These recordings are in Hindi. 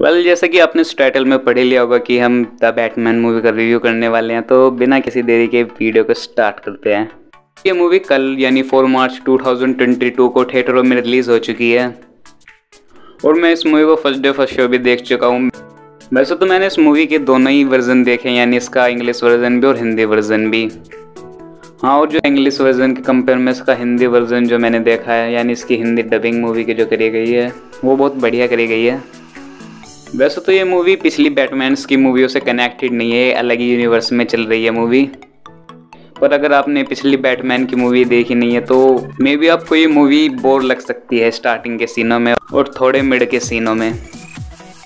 वेल well, जैसा कि आपने टाइटल में पढ़ लिया होगा कि हम द बैटमैन मूवी का रिव्यू करने वाले हैं तो बिना किसी देरी के वीडियो को स्टार्ट करते हैं। ये मूवी कल यानी 4 मार्च 2022 को थिएटरों में रिलीज़ हो चुकी है। और मैं इस मूवी को फ़र्स्ट डे फ़र्स्ट शो भी देख चुका हूँ। वैसे तो मैंने इस मूवी के दोनों ही वर्जन देखे यानी इसका इंग्लिश वर्जन भी और हिंदी वर्जन भी। हाँ और जो इंग्लिश वर्जन के कंपेयर में इसका हिंदी वर्जन जो मैंने देखा है यानी इसकी हिंदी डबिंग मूवी की जो करी गई है वो बहुत बढ़िया करी गई है। वैसे तो ये मूवी पिछली बैटमैन्स की मूवियों से कनेक्टेड नहीं है, अलग ही यूनिवर्स में चल रही है मूवी पर अगर आपने पिछली बैटमैन की मूवी देखी नहीं है तो मे बी आपको ये मूवी बोर लग सकती है स्टार्टिंग के सीनों में और थोड़े मिड के सीनों में।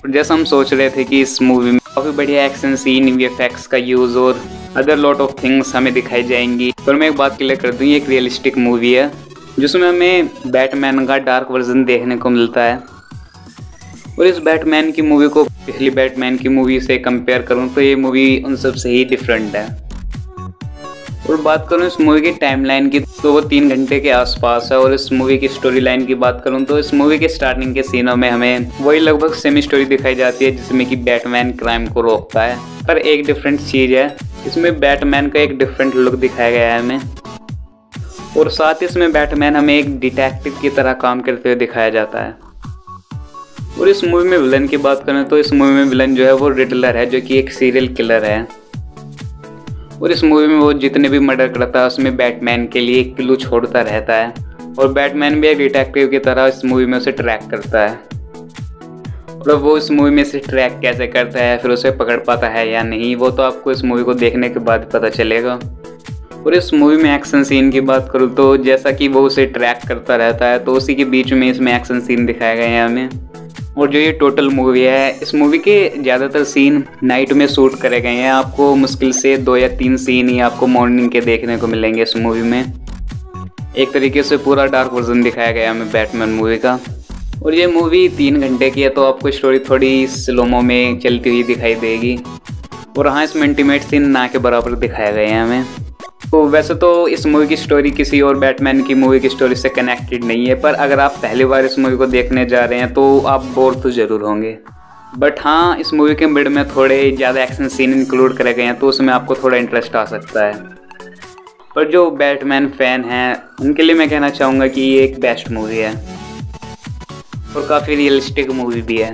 जैसा हम सोच रहे थे कि इस मूवी में काफ़ी बढ़िया एक्शन सीन वी का यूज़ और अदर लॉट ऑफ़ थिंग्स हमें दिखाई जाएँगी। पर मैं एक बात क्लियर कर दूँ, ये एक रियलिस्टिक मूवी है, जिसमें हमें बैटमैन का डार्क वर्जन देखने को मिलता है। और इस बैटमैन की मूवी को पिछली बैटमैन की मूवी से कंपेयर करूँ तो ये मूवी उन सबसे ही डिफरेंट है। और बात करूँ इस मूवी की टाइमलाइन की तो वो तीन घंटे के आसपास है और इस मूवी की स्टोरी लाइन की बात करूँ तो इस मूवी के स्टार्टिंग के सीनों में हमें वही लगभग सेमी स्टोरी दिखाई जाती है जिसमें कि बैटमैन क्राइम को रोकता है। पर एक डिफरेंट चीज़ है, इसमें बैटमैन का एक डिफरेंट लुक दिखाया गया है हमें। और साथ ही इसमें बैटमैन हमें एक डिटेक्टिव की तरह काम करते हुए दिखाया जाता है। और इस मूवी में विलन की बात करें तो इस मूवी में विलन जो है वो रिटलर है, जो कि एक सीरियल किलर है। और इस मूवी में वो जितने भी मर्डर करता है, उसमें बैटमैन के लिए एक क्लू छोड़ता रहता है। और बैटमैन भी एक डिटेक्टिव की तरह इस मूवी में उसे ट्रैक करता है। और वो इस मूवी में से ट्रैक कैसे करता है, फिर उसे पकड़ पाता है या नहीं, वो तो आपको इस मूवी को देखने के बाद पता चलेगा। और इस मूवी में एक्शन सीन की बात करूँ तो जैसा कि वो उसे ट्रैक करता रहता है तो उसी के बीच में इसमें एक्शन सीन दिखाए गए हैं हमें। और जो ये टोटल मूवी है, इस मूवी के ज़्यादातर सीन नाइट में शूट करे गए हैं। आपको मुश्किल से दो या तीन सीन ही आपको मॉर्निंग के देखने को मिलेंगे इस मूवी में। एक तरीके से पूरा डार्क वर्जन दिखाया गया हमें बैटमैन मूवी का। और ये मूवी तीन घंटे की है तो आपको स्टोरी थोड़ी स्लोमो में चलती हुई दिखाई देगी। और हाँ इसमें इंटीमेट सीन ना के बराबर दिखाए गए हैं हमें। तो वैसे तो इस मूवी की स्टोरी किसी और बैटमैन की मूवी की स्टोरी से कनेक्टेड नहीं है, पर अगर आप पहली बार इस मूवी को देखने जा रहे हैं तो आप बोर तो ज़रूर होंगे। बट हाँ इस मूवी के मिड में थोड़े ज़्यादा एक्शन सीन इंक्लूड करे गए हैं तो उसमें आपको थोड़ा इंटरेस्ट आ सकता है। पर जो बैटमैन फ़ैन हैं, उनके लिए मैं कहना चाहूँगा कि ये एक बेस्ट मूवी है। और काफ़ी रियलिस्टिक मूवी भी है।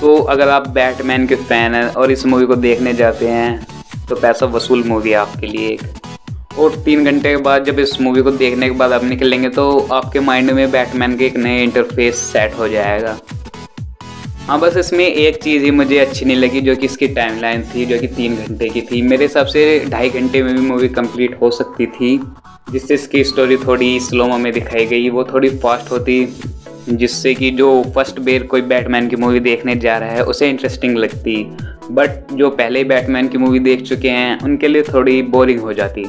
तो अगर आप बैटमैन के फ़ैन हैं और इस मूवी को देखने जाते हैं तो पैसा वसूल मूवी है आपके लिए एक। और तीन घंटे के बाद जब इस मूवी को देखने के बाद आप निकलेंगे तो आपके माइंड में बैटमैन के एक नए इंटरफेस सेट हो जाएगा। हाँ बस इसमें एक चीज़ ही मुझे अच्छी नहीं लगी, जो कि इसकी टाइमलाइन थी, जो कि तीन घंटे की थी। मेरे हिसाब से ढाई घंटे में भी मूवी कंप्लीट हो सकती थी, जिससे इसकी स्टोरी थोड़ी स्लोमो में दिखाई गई, वो थोड़ी फास्ट होती, जिससे कि जो फ़र्स्ट बेर कोई बैटमैन की मूवी देखने जा रहा है, उसे इंटरेस्टिंग लगती। बट जो पहले ही बैटमैन की मूवी देख चुके हैं, उनके लिए थोड़ी बोरिंग हो जाती।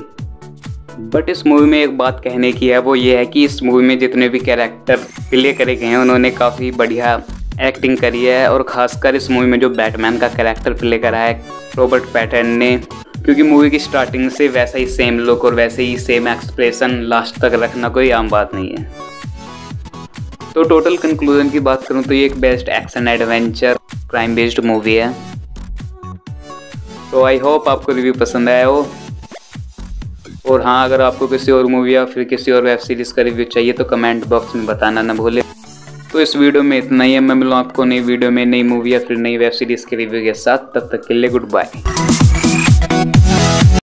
बट इस मूवी में एक बात कहने की है, वो ये है कि इस मूवी में जितने भी कैरेक्टर प्ले करे गए हैं, उन्होंने काफ़ी बढ़िया एक्टिंग करी है और ख़ासकर इस मूवी में जो बैटमैन का कैरेक्टर प्ले करा है रॉबर्ट पैटर्न ने। क्योंकि मूवी की स्टार्टिंग से वैसा ही सेम लुक और वैसे ही सेम एक्सप्रेशन लास्ट तक रखना कोई आम बात नहीं है। तो टोटल कंक्लूजन की बात करूँ तो ये एक best action adventure crime based movie है। तो आई होप आपको रिव्यू पसंद आया हो। और हाँ अगर आपको किसी और मूवी या फिर किसी और वेब सीरीज़ का रिव्यू चाहिए तो कमेंट बॉक्स में बताना ना भूले। तो इस वीडियो में इतना ही है। मैं मिलूँ आपको नई वीडियो में नई मूवी या फिर नई वेब सीरीज़ के रिव्यू के साथ। तब तक के लिए गुड बाय